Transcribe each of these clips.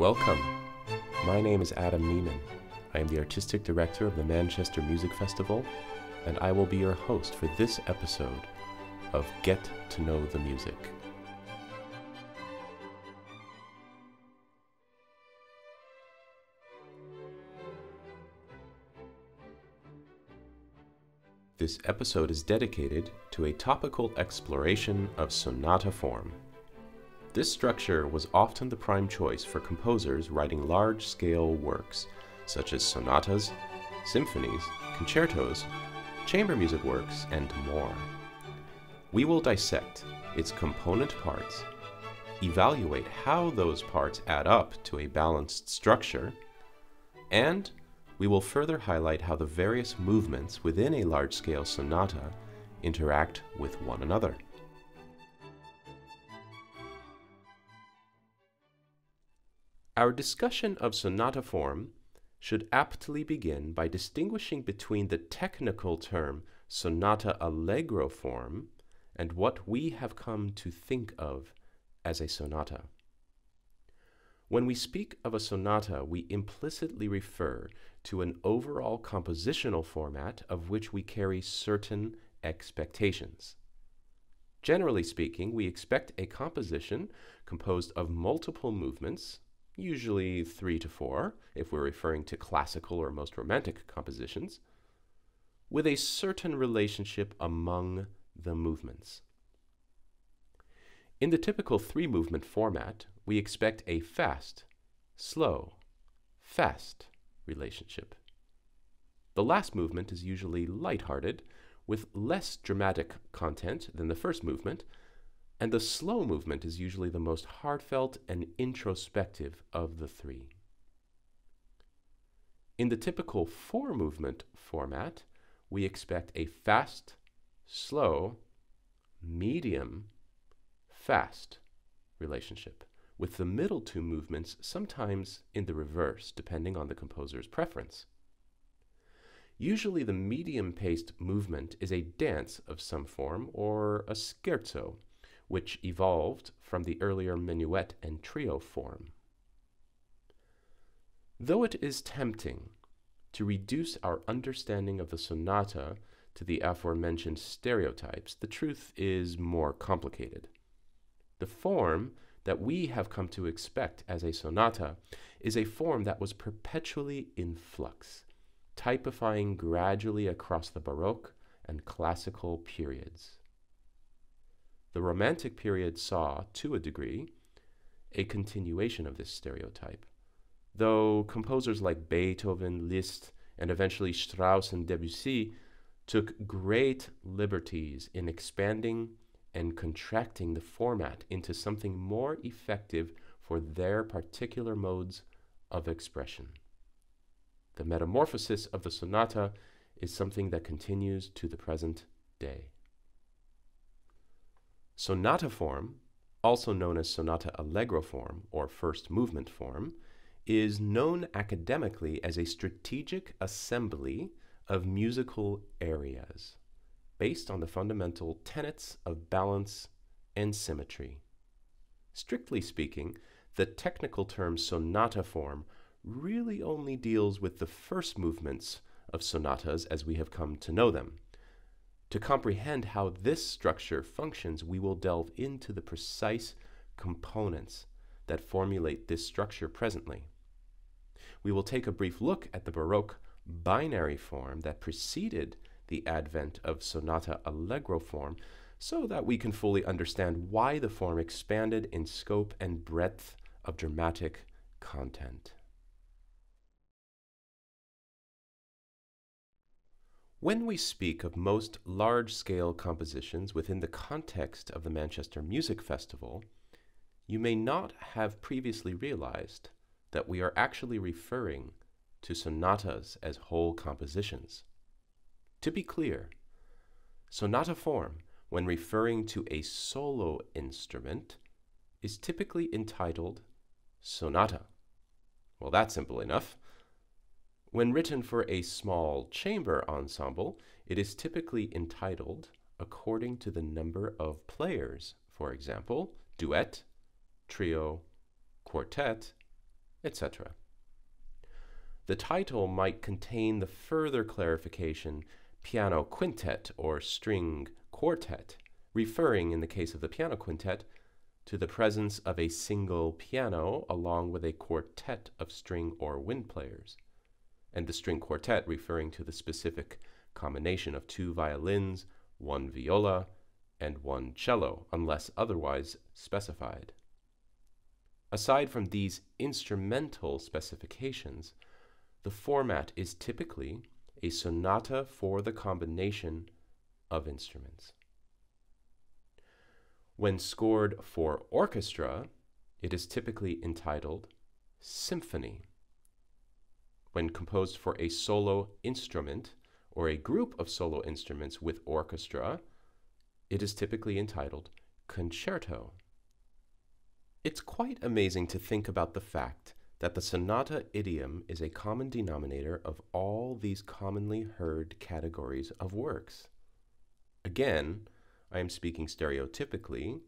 Welcome. My name is Adam Neiman. I am the artistic director of the Manchester Music Festival, and I will be your host for this episode of Get to Know the Music. This episode is dedicated to a topical exploration of sonata form. This structure was often the prime choice for composers writing large scale works, such as sonatas, symphonies, concertos, chamber music works, and more. We will dissect its component parts, evaluate how those parts add up to a balanced structure, and we will further highlight how the various movements within a large scale sonata interact with one another. Our discussion of sonata form should aptly begin by distinguishing between the technical term sonata allegro form and what we have come to think of as a sonata. When we speak of a sonata, we implicitly refer to an overall compositional format of which we carry certain expectations. Generally speaking, we expect a composition composed of multiple movements, usually three to four, if we're referring to classical or most romantic compositions, with a certain relationship among the movements. In the typical three movement format, we expect a fast, slow, fast, relationship. The last movement is usually light-hearted, with less dramatic content than the first movement, and the slow movement is usually the most heartfelt and introspective of the three. In the typical four movement format, we expect a fast, slow, medium, fast relationship with the middle two movements sometimes in the reverse, depending on the composer's preference. Usually the medium-paced movement is a dance of some form or a scherzo, which evolved from the earlier minuet and trio form. Though it is tempting to reduce our understanding of the sonata to the aforementioned stereotypes, the truth is more complicated. The form that we have come to expect as a sonata is a form that was perpetually in flux, typifying gradually across the Baroque and classical periods. The Romantic period saw, to a degree, a continuation of this stereotype, though composers like Beethoven, Liszt, and eventually Strauss and Debussy took great liberties in expanding and contracting the format into something more effective for their particular modes of expression. The metamorphosis of the sonata is something that continues to the present day. Sonata form, also known as sonata allegro form or first movement form, is known academically as a strategic assembly of musical areas based on the fundamental tenets of balance and symmetry. Strictly speaking, the technical term sonata form really only deals with the first movements of sonatas as we have come to know them. To comprehend how this structure functions, we will delve into the precise components that formulate this structure presently. We will take a brief look at the Baroque binary form that preceded the advent of sonata allegro form so that we can fully understand why the form expanded in scope and breadth of dramatic content. When we speak of most large-scale compositions within the context of the Manchester Music Festival, you may not have previously realized that we are actually referring to sonatas as whole compositions. To be clear, sonata form, when referring to a solo instrument, is typically entitled sonata. Well, that's simple enough. When written for a small chamber ensemble, it is typically entitled according to the number of players, for example, duet, trio, quartet, etc. The title might contain the further clarification piano quintet or string quartet, referring, in the case of the piano quintet, to the presence of a single piano along with a quartet of string or wind players, and the string quartet referring to the specific combination of two violins, one viola, and one cello, unless otherwise specified. Aside from these instrumental specifications, the format is typically a sonata for the combination of instruments. When scored for orchestra, it is typically entitled Symphony. When composed for a solo instrument or a group of solo instruments with orchestra, it is typically entitled Concerto. It's quite amazing to think about the fact that the sonata idiom is a common denominator of all these commonly heard categories of works. Again, I am speaking stereotypically.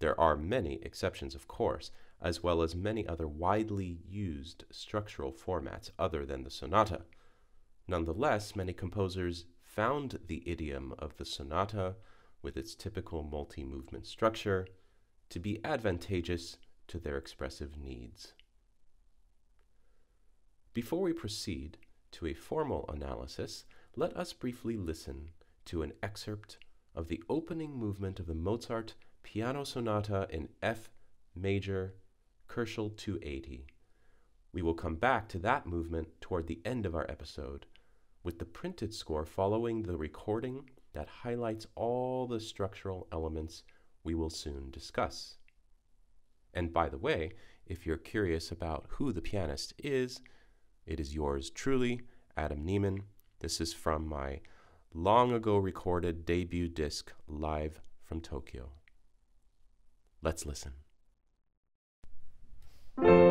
There are many exceptions, of course, as well as many other widely used structural formats other than the sonata. Nonetheless, many composers found the idiom of the sonata, with its typical multi movement structure, to be advantageous to their expressive needs. Before we proceed to a formal analysis, let us briefly listen to an excerpt of the opening movement of the Mozart Piano Sonata in F major, Köchel 280. We will come back to that movement toward the end of our episode, with the printed score following the recording that highlights all the structural elements we will soon discuss. And by the way, if you're curious about who the pianist is, it is yours truly, Adam Neiman. This is from my long ago recorded debut disc live from Tokyo. Let's listen. Thank you.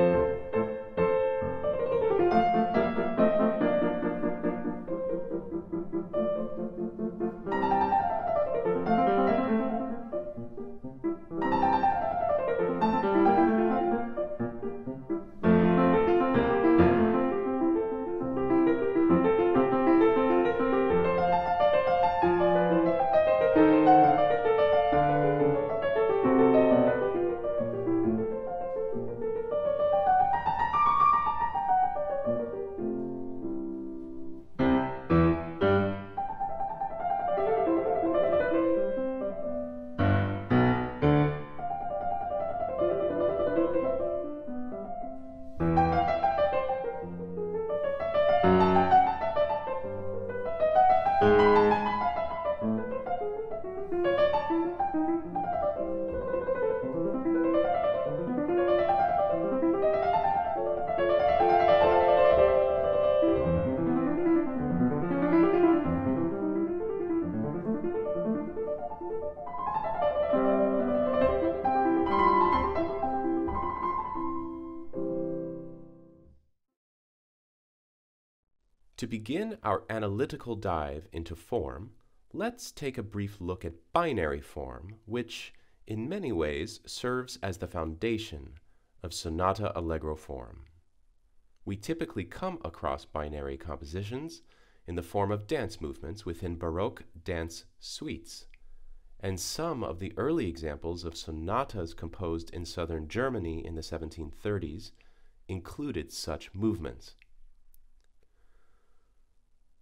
To begin our analytical dive into form, let's take a brief look at binary form, which, in many ways, serves as the foundation of sonata allegro form. We typically come across binary compositions in the form of dance movements within Baroque dance suites, and some of the early examples of sonatas composed in southern Germany in the 1730s included such movements.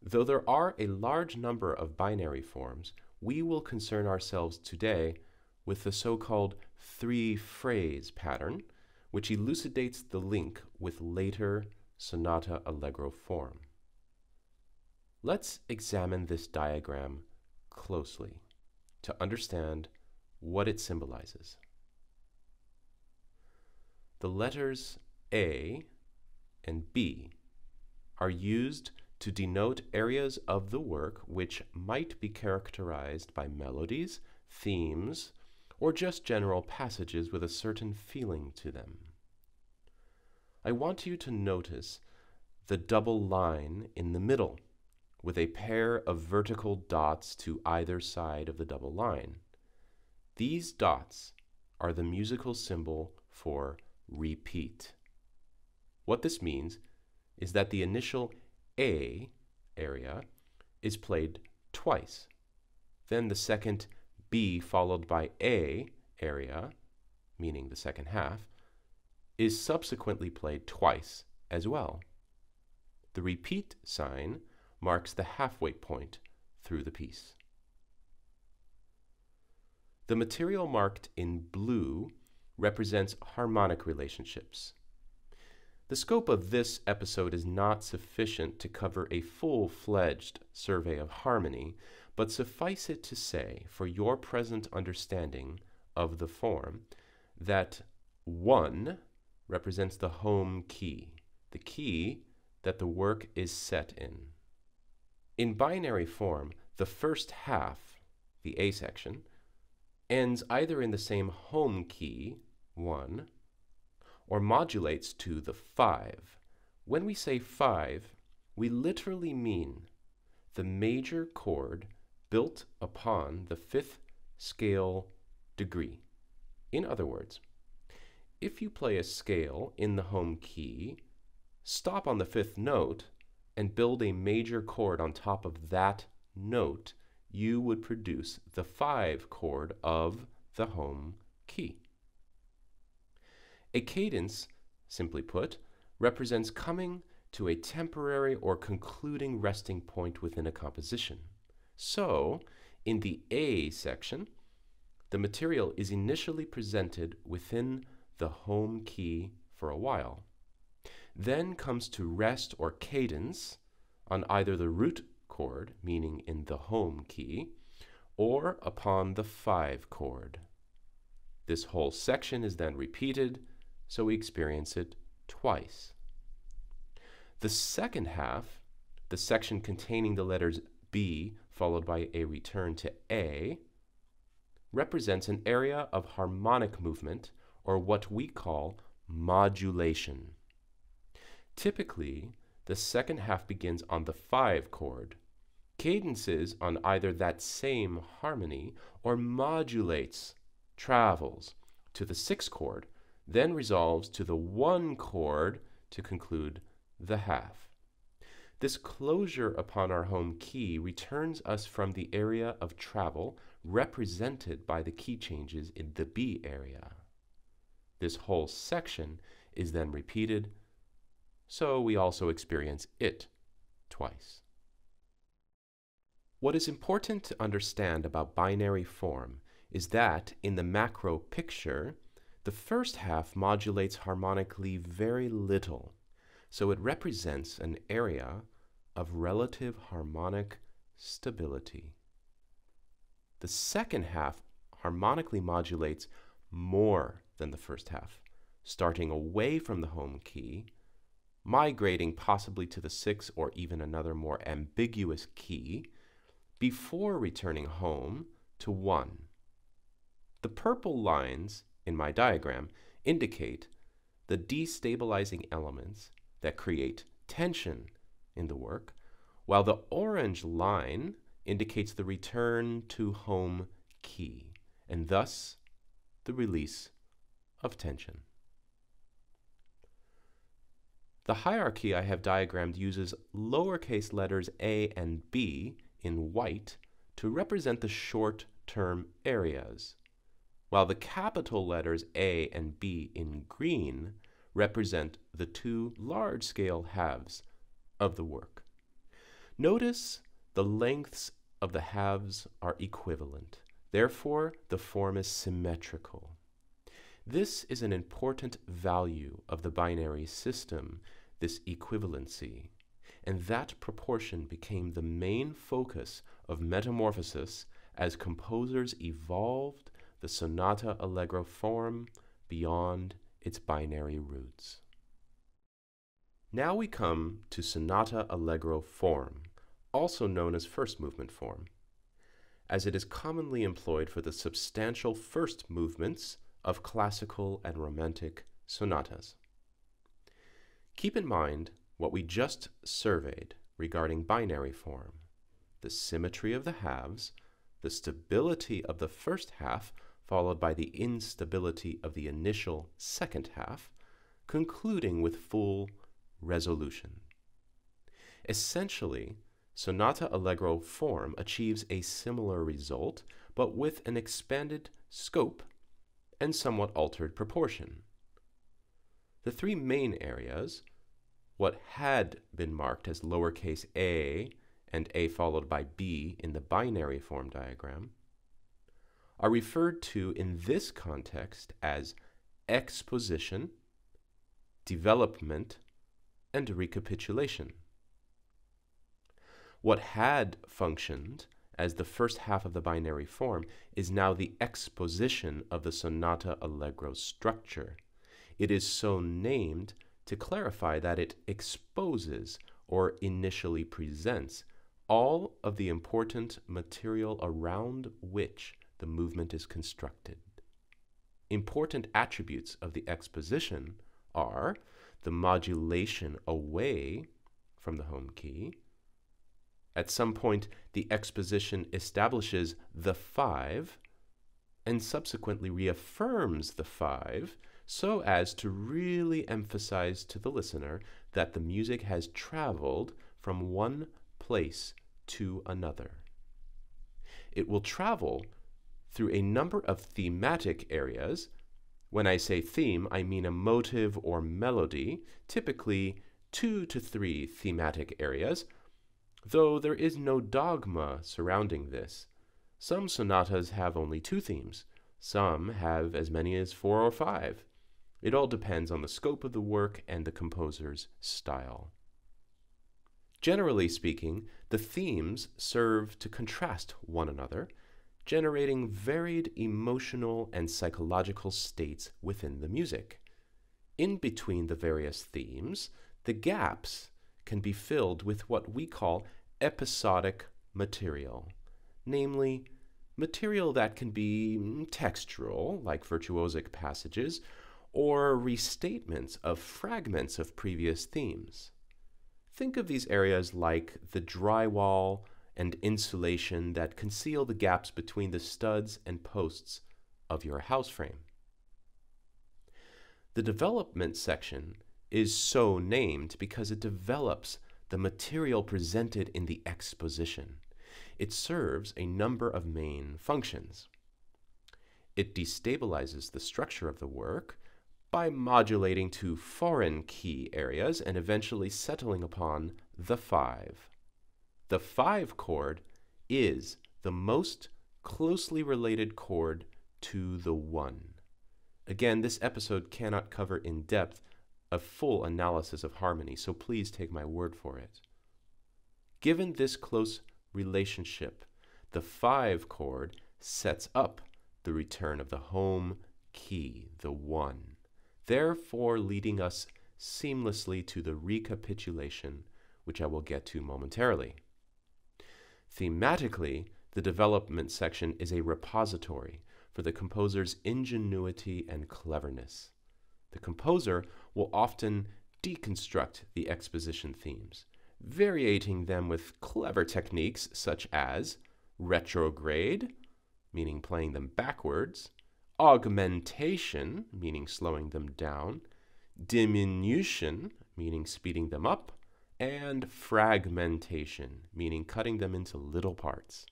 Though there are a large number of binary forms, we will concern ourselves today with the so-called three-phrase pattern, which elucidates the link with later sonata allegro form. Let's examine this diagram closely to understand what it symbolizes. The letters A and B are used to denote areas of the work which might be characterized by melodies, themes, or just general passages with a certain feeling to them. I want you to notice the double line in the middle with a pair of vertical dots to either side of the double line. These dots are the musical symbol for repeat. What this means is that the initial A area is played twice. Then the second B followed by A area, meaning the second half, is subsequently played twice as well. The repeat sign marks the halfway point through the piece. The material marked in blue represents harmonic relationships. The scope of this episode is not sufficient to cover a full fledged survey of harmony, but suffice it to say, for your present understanding of the form, that 1 represents the home key, the key that the work is set in. In binary form, the first half, the A section, ends either in the same home key, 1, or modulates to the 5. When we say 5, we literally mean the major chord built upon the fifth scale degree. In other words, if you play a scale in the home key, stop on the fifth note, and build a major chord on top of that note, you would produce the 5 chord of the home key. A cadence, simply put, represents coming to a temporary or concluding resting point within a composition. So, in the A section, the material is initially presented within the home key for a while. Then comes to rest or cadence on either the root chord, meaning in the home key, or upon the 5 chord. This whole section is then repeated so we experience it twice. The second half, the section containing the letters B followed by a return to A, represents an area of harmonic movement or what we call modulation. Typically, the second half begins on the 5 chord, cadences on either that same harmony or modulates, travels to the 6 chord then resolves to the one chord to conclude the half. This closure upon our home key returns us from the area of travel represented by the key changes in the B area. This whole section is then repeated, so we also experience it twice. What is important to understand about binary form is that in the macro picture, the first half modulates harmonically very little, so it represents an area of relative harmonic stability. The second half harmonically modulates more than the first half, starting away from the home key, migrating possibly to the sixth or even another more ambiguous key, before returning home to one. The purple lines in my diagram indicate the destabilizing elements that create tension in the work, while the orange line indicates the return to home key, and thus the release of tension. The hierarchy I have diagrammed uses lowercase letters a and b in white to represent the short-term areas while the capital letters A and B in green represent the two large-scale halves of the work. Notice the lengths of the halves are equivalent. Therefore, the form is symmetrical. This is an important value of the binary system, this equivalency, and that proportion became the main focus of metamorphosis as composers evolved the sonata allegro form beyond its binary roots. Now we come to sonata allegro form, also known as first movement form, as it is commonly employed for the substantial first movements of classical and romantic sonatas. Keep in mind what we just surveyed regarding binary form, the symmetry of the halves, the stability of the first half followed by the instability of the initial second half, concluding with full resolution. Essentially, Sonata Allegro form achieves a similar result, but with an expanded scope and somewhat altered proportion. The three main areas, what had been marked as lowercase a and a followed by b in the binary form diagram, are referred to in this context as exposition, development, and recapitulation. What had functioned as the first half of the binary form is now the exposition of the sonata allegro structure. It is so named to clarify that it exposes or initially presents all of the important material around which the movement is constructed. Important attributes of the exposition are the modulation away from the home key. At some point, the exposition establishes the five and subsequently reaffirms the five so as to really emphasize to the listener that the music has traveled from one place to another. It will travel through a number of thematic areas when I say theme, I mean a motive or melody, typically two to three thematic areas, though there is no dogma surrounding this. Some sonatas have only two themes, some have as many as four or five. It all depends on the scope of the work and the composer's style. Generally speaking, the themes serve to contrast one another generating varied emotional and psychological states within the music. In between the various themes, the gaps can be filled with what we call episodic material, namely, material that can be mm, textural, like virtuosic passages, or restatements of fragments of previous themes. Think of these areas like the drywall and insulation that conceal the gaps between the studs and posts of your house frame. The development section is so named because it develops the material presented in the exposition. It serves a number of main functions. It destabilizes the structure of the work by modulating to foreign key areas and eventually settling upon the five. The five chord is the most closely related chord to the one. Again, this episode cannot cover in depth a full analysis of harmony, so please take my word for it. Given this close relationship, the five chord sets up the return of the home key, the one, therefore leading us seamlessly to the recapitulation, which I will get to momentarily. Thematically, the development section is a repository for the composer's ingenuity and cleverness. The composer will often deconstruct the exposition themes, variating them with clever techniques such as retrograde, meaning playing them backwards, augmentation, meaning slowing them down, diminution, meaning speeding them up, and fragmentation, meaning cutting them into little parts.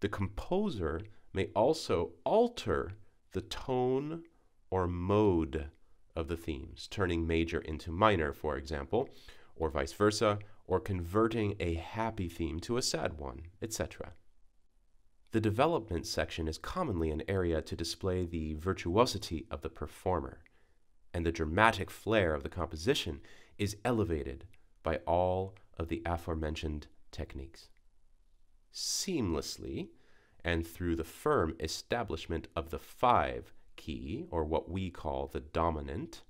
The composer may also alter the tone or mode of the themes, turning major into minor, for example, or vice versa, or converting a happy theme to a sad one, etc. The development section is commonly an area to display the virtuosity of the performer, and the dramatic flair of the composition is elevated by all of the aforementioned techniques. Seamlessly, and through the firm establishment of the five key, or what we call the dominant,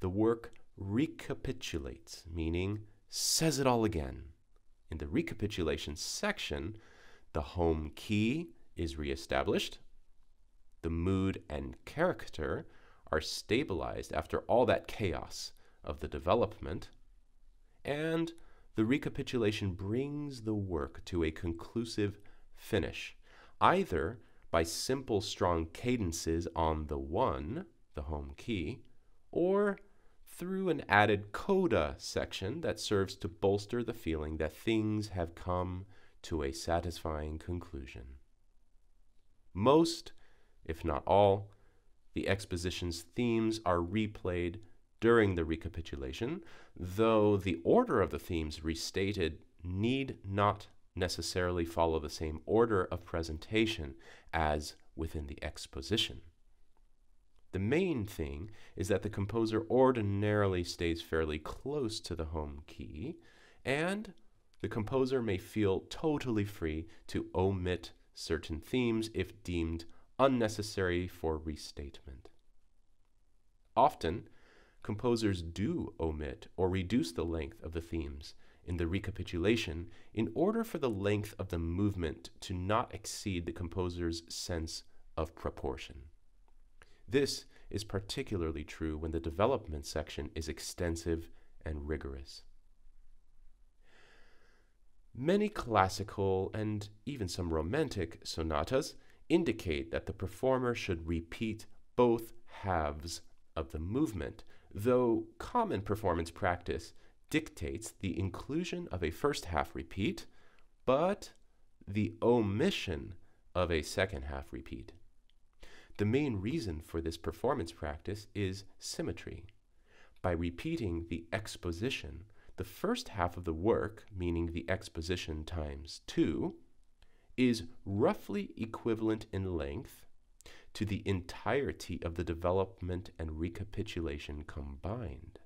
the work recapitulates, meaning says it all again. In the recapitulation section, the home key is reestablished, the mood and character are stabilized after all that chaos of the development, and the recapitulation brings the work to a conclusive finish, either by simple strong cadences on the one, the home key, or through an added coda section that serves to bolster the feeling that things have come to a satisfying conclusion. Most, if not all, the exposition's themes are replayed during the recapitulation, though the order of the themes restated need not necessarily follow the same order of presentation as within the exposition. The main thing is that the composer ordinarily stays fairly close to the home key, and the composer may feel totally free to omit certain themes if deemed unnecessary for restatement. Often, composers do omit or reduce the length of the themes in the recapitulation in order for the length of the movement to not exceed the composer's sense of proportion. This is particularly true when the development section is extensive and rigorous. Many classical and even some romantic sonatas indicate that the performer should repeat both halves of the movement, though common performance practice dictates the inclusion of a first half repeat, but the omission of a second half repeat. The main reason for this performance practice is symmetry. By repeating the exposition, the first half of the work, meaning the exposition times 2, is roughly equivalent in length to the entirety of the development and recapitulation combined.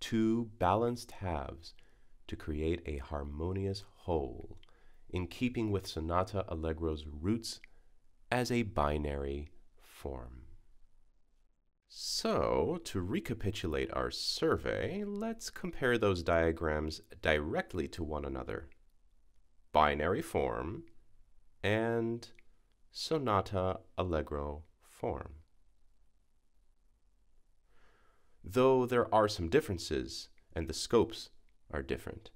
Two balanced halves to create a harmonious whole, in keeping with Sonata Allegro's roots as a binary form. So, to recapitulate our survey, let's compare those diagrams directly to one another. Binary form and sonata allegro form. Though there are some differences and the scopes are different,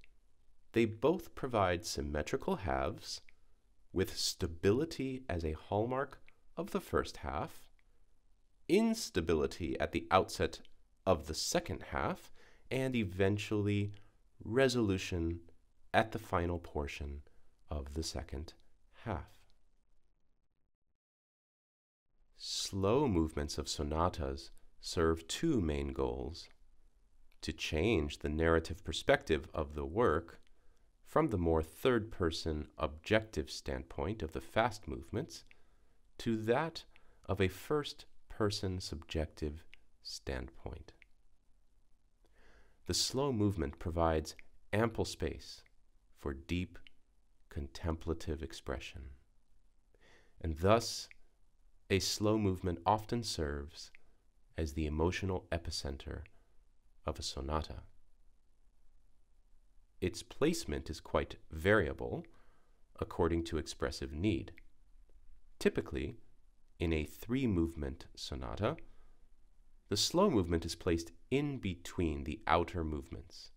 they both provide symmetrical halves with stability as a hallmark of the first half, instability at the outset of the second half, and eventually resolution at the final portion of the second half. Slow movements of sonatas serve two main goals to change the narrative perspective of the work from the more third person objective standpoint of the fast movements to that of a first person subjective standpoint. The slow movement provides ample space for deep contemplative expression, and thus a slow movement often serves as the emotional epicenter of a sonata. Its placement is quite variable according to expressive need. Typically, in a three movement sonata, the slow movement is placed in between the outer movements.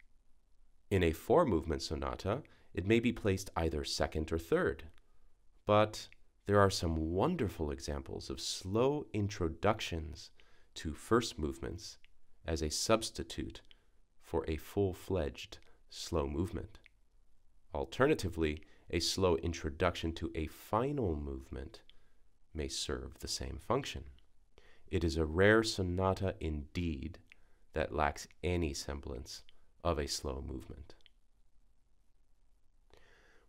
In a four movement sonata, it may be placed either second or third. But there are some wonderful examples of slow introductions to first movements as a substitute for a full fledged slow movement. Alternatively, a slow introduction to a final movement may serve the same function. It is a rare sonata indeed that lacks any semblance of a slow movement.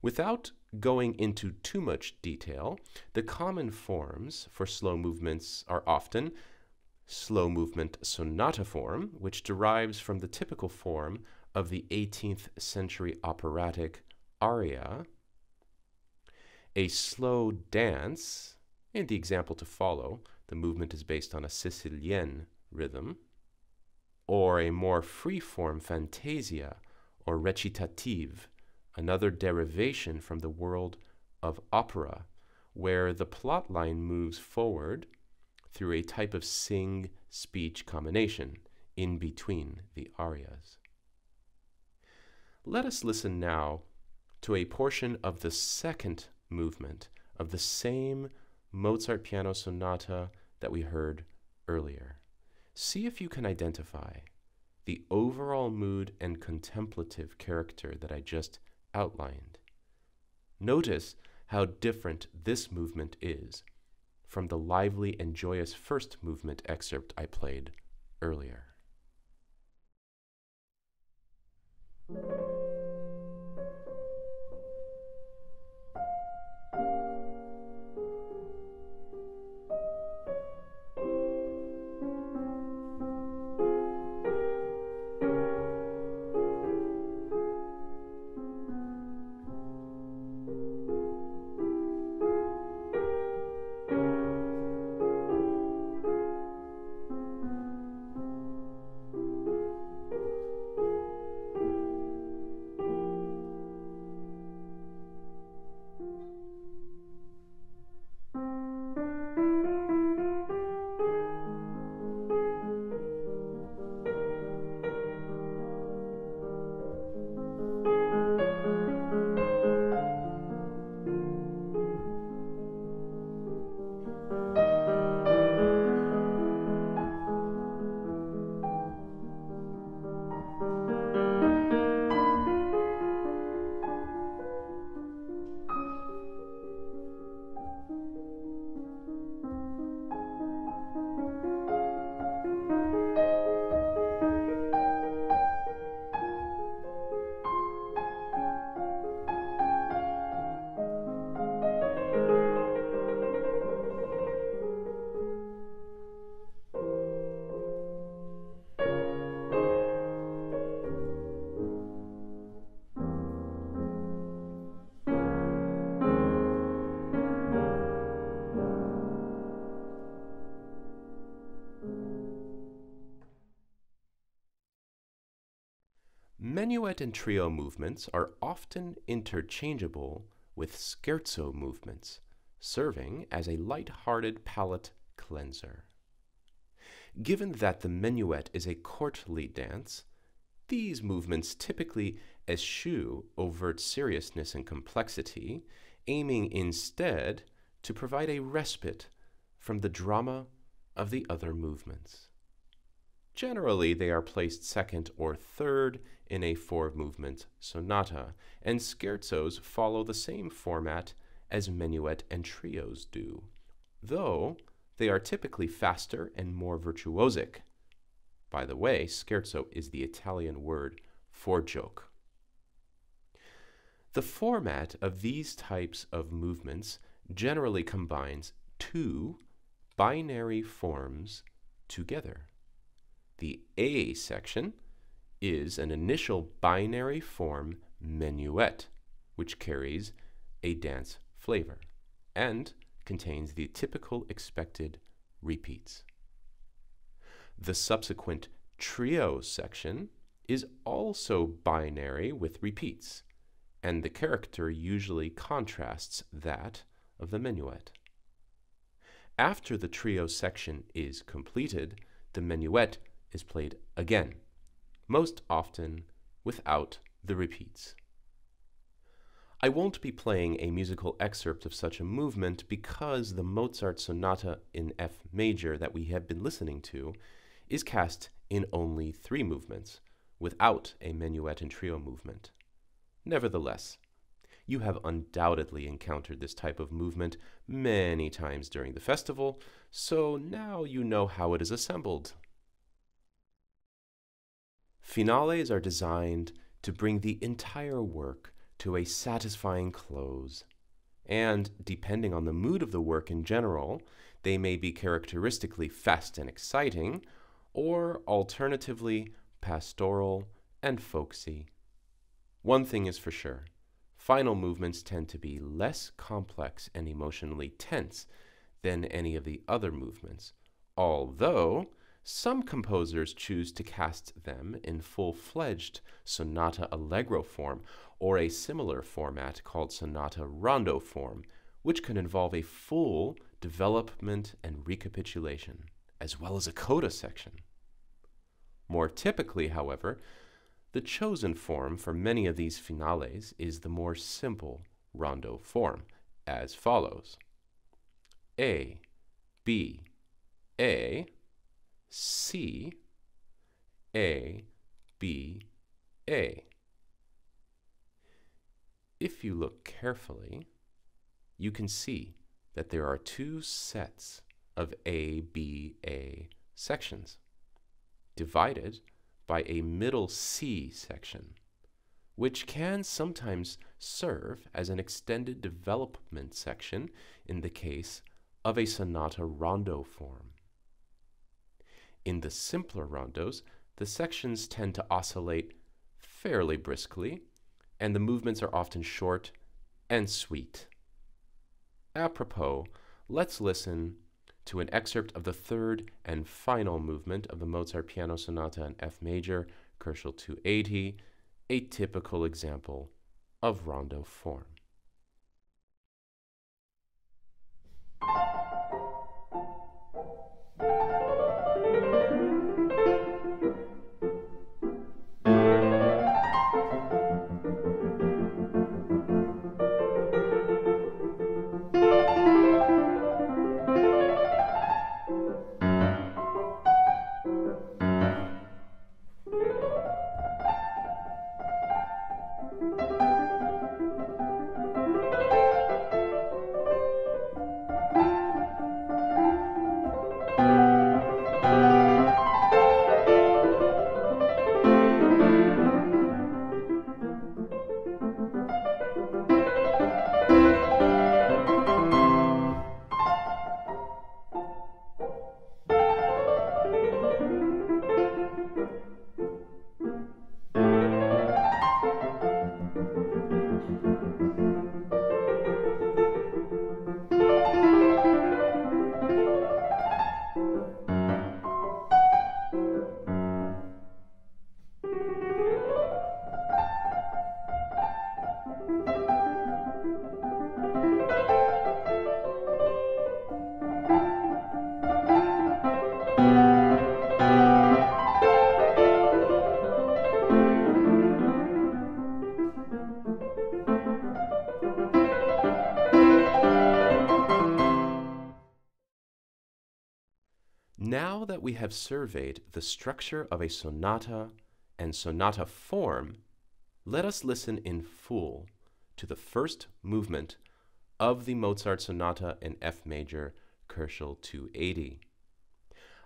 Without going into too much detail, the common forms for slow movements are often slow movement sonata form, which derives from the typical form of the 18th century operatic aria, a slow dance, in the example to follow, the movement is based on a Sicilienne rhythm, or a more free-form fantasia or recitative, another derivation from the world of opera, where the plot line moves forward through a type of sing speech combination in between the arias. Let us listen now to a portion of the second movement of the same Mozart piano sonata that we heard earlier. see if you can identify the overall mood and contemplative character that I just outlined. Notice how different this movement is from the lively and joyous first movement excerpt I played earlier. Menuet and trio movements are often interchangeable with scherzo movements, serving as a light-hearted palate cleanser. Given that the menuet is a courtly dance, these movements typically eschew overt seriousness and complexity, aiming instead to provide a respite from the drama of the other movements. Generally, they are placed second or third in a four movement sonata, and scherzos follow the same format as menuet and trios do, though they are typically faster and more virtuosic. By the way, scherzo is the Italian word for joke. The format of these types of movements generally combines two binary forms together. The A section is an initial binary form menuet, which carries a dance flavor and contains the typical expected repeats. The subsequent trio section is also binary with repeats, and the character usually contrasts that of the menuet. After the trio section is completed, the menuet is played again, most often without the repeats. I won't be playing a musical excerpt of such a movement because the Mozart sonata in F major that we have been listening to is cast in only three movements, without a minuet and trio movement. Nevertheless, you have undoubtedly encountered this type of movement many times during the festival, so now you know how it is assembled. Finales are designed to bring the entire work to a satisfying close. And depending on the mood of the work in general, they may be characteristically fast and exciting, or alternatively pastoral and folksy. One thing is for sure final movements tend to be less complex and emotionally tense than any of the other movements, although some composers choose to cast them in full-fledged sonata allegro form or a similar format called sonata rondo form, which can involve a full development and recapitulation, as well as a coda section. More typically, however, the chosen form for many of these finales is the more simple rondo form, as follows A, B, A, C, A, B, A. If you look carefully, you can see that there are two sets of ABA sections, divided by a middle C section, which can sometimes serve as an extended development section in the case of a sonata rondo form. In the simpler rondos, the sections tend to oscillate fairly briskly, and the movements are often short and sweet. Apropos, let's listen to an excerpt of the third and final movement of the Mozart Piano Sonata in F major, Köchel 280, a typical example of rondo form. We have surveyed the structure of a sonata and sonata form, let us listen in full to the first movement of the Mozart Sonata in F major, Köchel 280.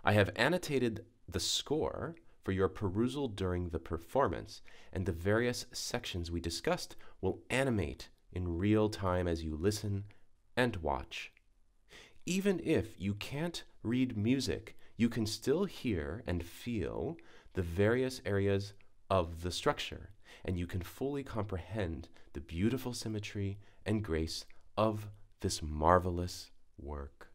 I have annotated the score for your perusal during the performance, and the various sections we discussed will animate in real time as you listen and watch. Even if you can't read music, you can still hear and feel the various areas of the structure, and you can fully comprehend the beautiful symmetry and grace of this marvelous work.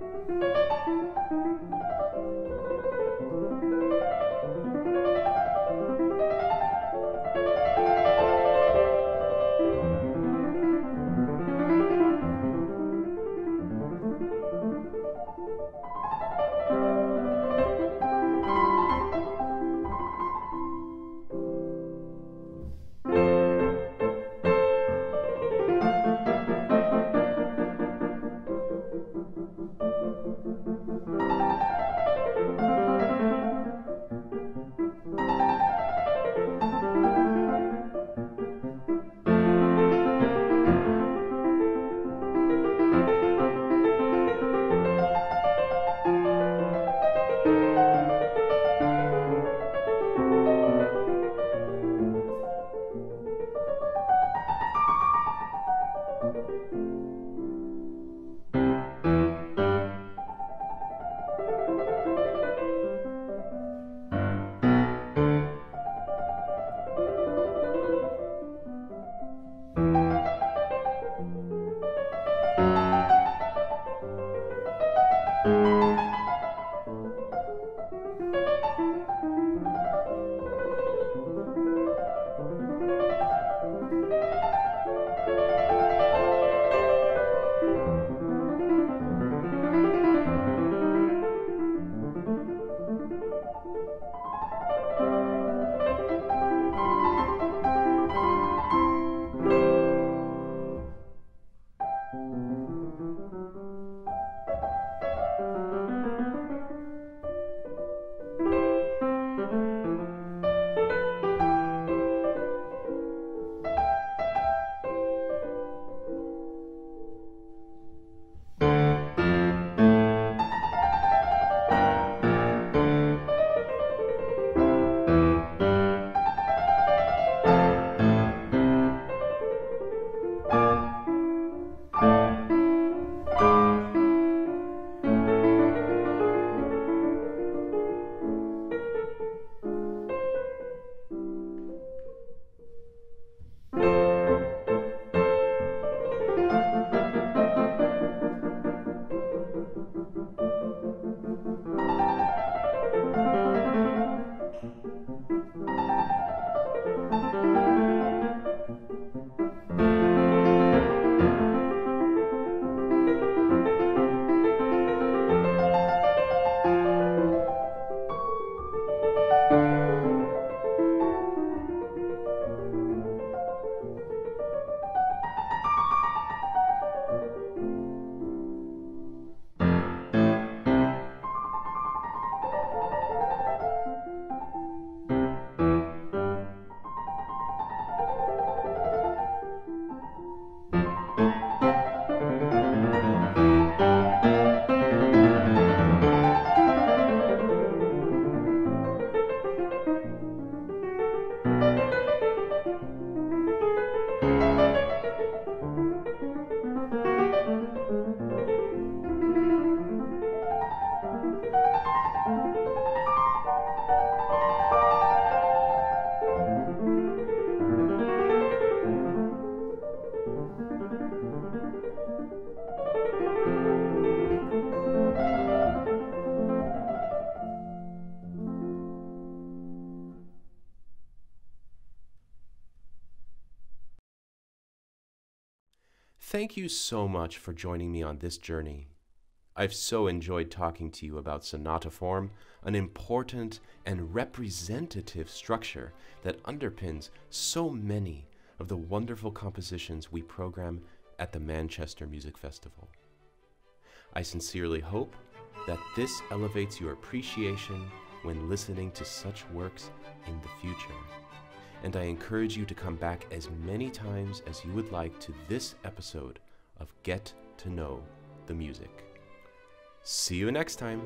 Thank you. Thank you so much for joining me on this journey. I've so enjoyed talking to you about sonata form, an important and representative structure that underpins so many of the wonderful compositions we program at the Manchester Music Festival. I sincerely hope that this elevates your appreciation when listening to such works in the future and I encourage you to come back as many times as you would like to this episode of Get to Know the Music. See you next time.